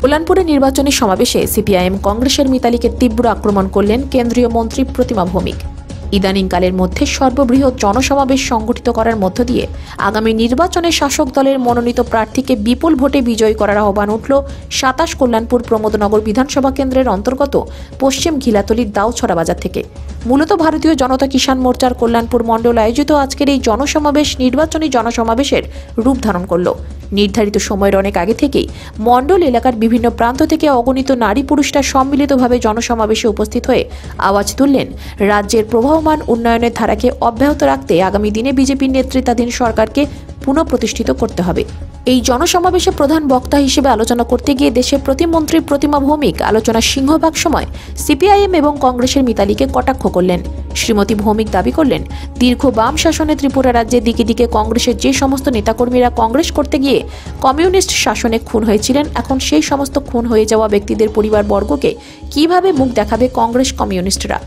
কল্যাণপুরে নির্বাচনী সমাবেশে সিপিআইএম কংগ্রেসের মিতালিকে তীব্র আক্রমণ করলেন কেন্দ্রীয় মন্ত্রী প্রতিমা ভৌমিক। ইদানিংকালের মধ্যে সর্ববৃহৎ জনসমাবেশ সংগঠিত করার মধ্য দিয়ে আগামী নির্বাচনে শাসক দলের মনোনীত প্রার্থীকে বিপুল ভোটে বিজয়ী করার আহ্বান উঠল সাতাশ কল্যাণপুর প্রমোদনগর বিধানসভা কেন্দ্রের অন্তর্গত পশ্চিম ঘিলাতলির দাউছড়া বাজার থেকে। মূলত ভারতীয় জনতা কিষাণ মোর্চার কল্যাণপুর মণ্ডল আয়োজিত আজকের এই জনসমাবেশ নির্বাচনী জনসমাবেশের রূপ ধারণ করল। নির্ধারিত সময়ের অনেক আগে থেকেই মণ্ডল এলাকার বিভিন্ন প্রান্ত থেকে অগণিত নারী পুরুষরা সম্মিলিতভাবে জনসমাবেশে উপস্থিত হয়ে আওয়াজ তুললেন। রাজ্যের প্রবাহমান উন্নয়নের ধারাকে অব্যাহত রাখতে আগামী দিনে বিজেপির নেতৃত্বাধীন সরকারকে পুনঃপ্রতিষ্ঠিত করতে হবে। এই জনসমাবেশে প্রধান বক্তা হিসেবে আলোচনা করতে গিয়ে দেশের প্রতিমন্ত্রী প্রতিমা ভৌমিক আলোচনার সিংহভাগ সময় সিপিআইএম এবং কংগ্রেসের মিতালিকে কটাক্ষ করলেন। শ্রীমতী ভৌমিক দাবি করলেন, দীর্ঘ বাম শাসনে ত্রিপুরা রাজ্যে দিকে দিকে কংগ্রেসের যে সমস্ত নেতাকর্মীরা কংগ্রেস করতে গিয়ে কমিউনিস্ট শাসনে খুন হয়েছিলেন, এখন সেই সমস্ত খুন হয়ে যাওয়া ব্যক্তিদের পরিবারবর্গকে কীভাবে মুখ দেখাবে কংগ্রেস কমিউনিস্টরা?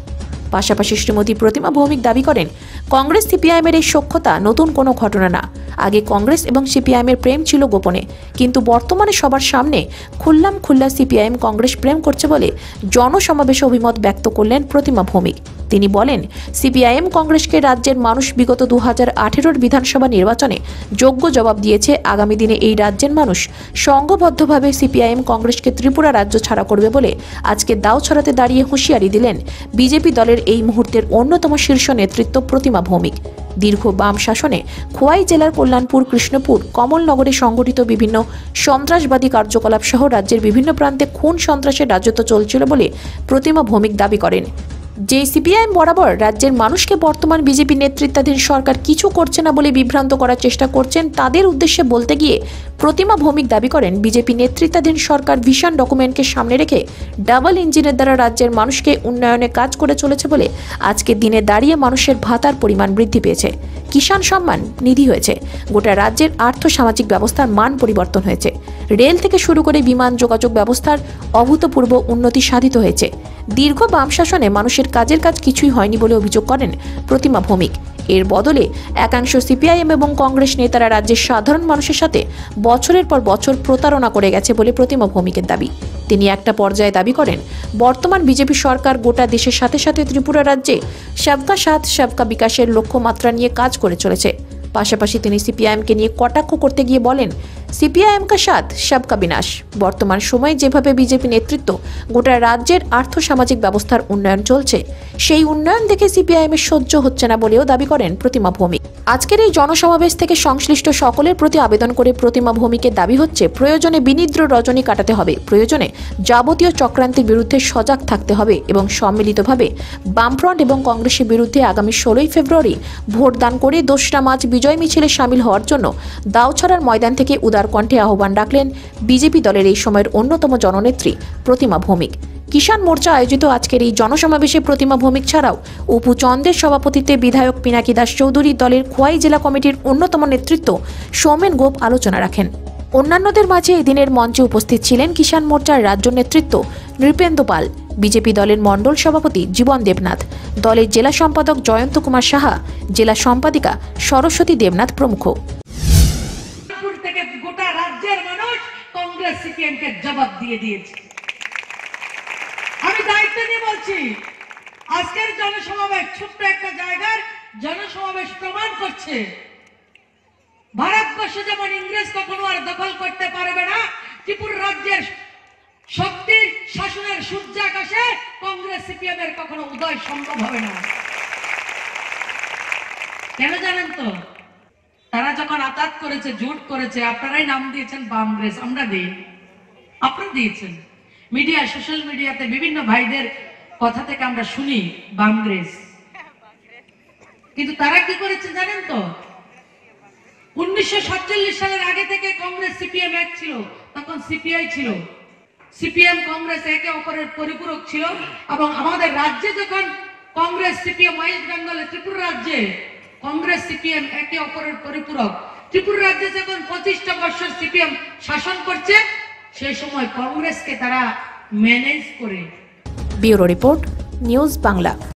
পাশাপাশি শ্রীমতী প্রতিমা ভৌমিক দাবি করেন, কংগ্রেস সিপিআইএমের এই সখ্যতা নতুন কোনো ঘটনা না। আগে কংগ্রেস এবং সিপিআইএমের প্রেম ছিল গোপনে, কিন্তু বর্তমানে সবার সামনে খুল্লাম খুল্লা সিপিআইএম কংগ্রেস প্রেম করছে বলে জনসমাবেশে অভিমত ব্যক্ত করলেন প্রতিমা ভৌমিক। তিনি বলেন, সিপিআইএম কংগ্রেসকে রাজ্যের মানুষ বিগত দু হাজার বিধানসভা নির্বাচনে যোগ্য জবাব দিয়েছে। আগামী দিনে এই রাজ্যের মানুষ সংঘবদ্ধভাবে সিপিআইএম কংগ্রেসকে ত্রিপুরা রাজ্য ছাড়া করবে বলে আজকে দাও ছড়াতে দাঁড়িয়ে হুঁশিয়ারি দিলেন বিজেপি দলের এই মুহূর্তের অন্যতম শীর্ষ নেতৃত্ব প্রতিমা ভৌমিক। দীর্ঘ বাম শাসনে খোয়াই জেলার কল্যাণপুর, কৃষ্ণপুর, কমলনগরে সংগঠিত বিভিন্ন সন্ত্রাসবাদী কার্যকলাপ সহ রাজ্যের বিভিন্ন প্রান্তে খুন সন্ত্রাসের রাজত্ব চলছিল বলে প্রতিমা ভৌমিক দাবি করেন। যে সিপিআইএম বরাবর রাজ্যের মানুষকে বর্তমান বিজেপি নেতৃত্বাধীন সরকার কিছু করছে না বলে বিভ্রান্ত করার চেষ্টা করছেন, তাদের উদ্দেশ্যে বলতে গিয়ে প্রতিমা ভৌমিক দাবি করেন, বিজেপি নেতৃত্বাধীন সরকার ভিশন ডকুমেন্টকে সামনে রেখে ডাবল ইঞ্জিনের দ্বারা রাজ্যের মানুষকে উন্নয়নে কাজ করে চলেছে বলে আজকের দিনে দাঁড়িয়ে মানুষের ভাতার পরিমাণ বৃদ্ধি পেয়েছে। কিষাণ সম্মান নিধি হয়েছে। গোটা রাজ্যের আর্থ সামাজিক ব্যবস্থার মান পরিবর্তন হয়েছে। রেল থেকে শুরু করে বিমান যোগাযোগ ব্যবস্থার অভূতপূর্ব উন্নতি সাধিত হয়েছে। দীর্ঘ বাম শাসনে মানুষের কাজের কাজ কিছুই হয়নি বলে অভিযোগ করেন প্রতিমা ভৌমিক। এর বদলে একাংশ সিপিআইএম এবং কংগ্রেস নেতারা রাজ্যের সাধারণ মানুষের সাথে বছরের পর বছর প্রতারণা করে গেছে বলে প্রতিমা ভৌমিকের দাবি। তিনি একটা পর্যায়ে দাবি করেন, বর্তমান বিজেপি সরকার গোটা দেশের সাথে সাথে ত্রিপুরা রাজ্যে সবকা সাথ, সবকা বিকাশের লক্ষ্যমাত্রা নিয়ে কাজ করে চলেছে। পাশাপাশি তিনি সিপিআইএমকে নিয়ে কটাক্ষ করতে গিয়ে বলেন সিপিআইএম কা সাথ, সবকা বিনাশ। বর্তমান সময়ে যেভাবে বিজেপি নেতৃত্ব গোটা রাজ্যের আর্থ সামাজিক ব্যবস্থার উন্নয়ন চলছে, সেই উন্নয়ন দেখে সিপিআইএম এর সহ্য হচ্ছে না বলেও দাবি করেন প্রতিমা ভৌমিক। আজকের এই জনসমাবেশ থেকে সংশ্লিষ্ট সকলের প্রতি আবেদন করে প্রতিমা ভৌমিকের দাবি হচ্ছে, প্রয়োজনে বিনিদ্র রজনী কাটাতে হবে, প্রয়োজনে যাবতীয় চক্রান্তের বিরুদ্ধে সজাগ থাকতে হবে এবং সম্মিলিতভাবে বামফ্রন্ট এবং কংগ্রেসের বিরুদ্ধে আগামী ষোলোই ফেব্রুয়ারি ভোটদান করে দোসরা মার্চ বিজয় মিছিলে সামিল হওয়ার জন্য দাউছড়ার ময়দান থেকে উদার কণ্ঠে আহ্বান রাখলেন বিজেপি দলের এই সময়ের অন্যতম জননেত্রী প্রতিমা ভৌমিক। কিষাণ মোর্চা আয়োজিত আজকের এই জনসমাবেশে প্রতিমা ভৌমিক ছাড়াও উপু চন্দের সভাপতিত্বে বিধায়ক পিনাকি দাস চৌধুরী দলের খোয়াই জেলা কমিটির অন্যতম নেতৃত্ব সৌমেন গোপ আলোচনা রাখেন। অন্যান্যদের মাঝে এদিনের মঞ্চে উপস্থিত ছিলেন কিষাণ মোর্চার রাজ্য নেতৃত্ব নৃপেন্দ্র পাল, বিজেপি দলের মণ্ডল সভাপতি জীবন দেবনাথ, দলের জেলা সম্পাদক জয়ন্ত কুমার সাহা, জেলা সম্পাদিকা সরস্বতী দেবনাথ প্রমুখ। সিপিএম জবাব দিয়ে দিয়েছে। আমি দায়িত্ব নিয়ে বলছি, আজকের জনসমাবেশ ছোট্ট একটা জায়গার জনসমাবেশ প্রমাণ করছে। ভারতবর্ষে যেমন ইংরেজ কখনো আর দখল করতে পারবে না, ত্রিপুরা রাজ্যের শক্তির শাসনের সূর্যাকাশে কংগ্রেস সিপিএম এর কখনো উদয় সম্ভব হবে না। কেন জানেন তো, তারা যখন আতাত করেছে, জুট করেছে, আপনারাই নাম দিয়েছেন বামগ্রেস আমরা দিই। আপনারা দিয়েছেন। মিডিয়া সোশ্যাল মিডিয়াতে বিভিন্ন ভাইদের কথা থেকে আমরা শুনি বামগ্রেস কিন্তু তারা কি করেছে জানেন তো? উনিশশো সালের আগে থেকে কংগ্রেস সিপিএম এক ছিল, তখন সিপিআই ছিল। সিপিএম, কংগ্রেস একে অপরের পরিপূরক ছিল এবং আমাদের রাজ্যে যখন কংগ্রেস সিপিএম ওয়েস্ট বেঙ্গলে ত্রিপুরা রাজ্যে, কংগ্রেস সিপিএম একে অপরের পরিপূরক। ত্রিপুরা রাজ্যে যখন পঁচিশটা বছর সিপিএম শাসন করছে সেই সময় কংগ্রেসকে তারা ম্যানেজ করে ব্যুরো রিপোর্ট নিউজ বাংলা।